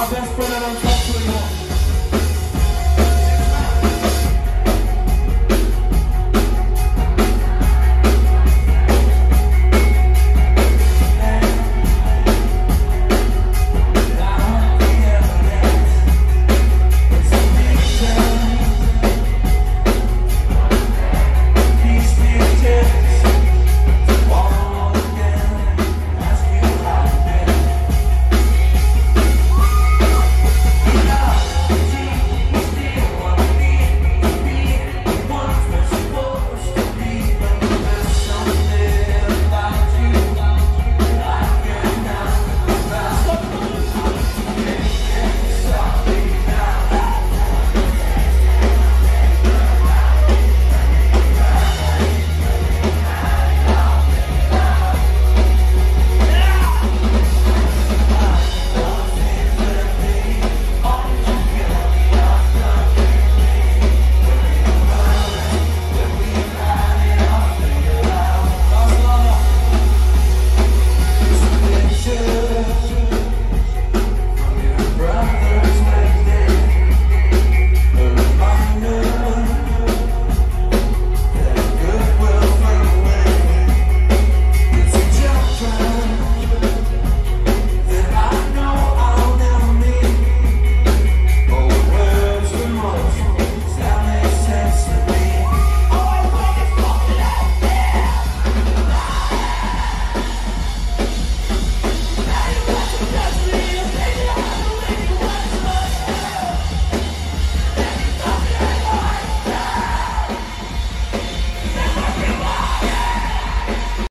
my best friend and I'm talking to you.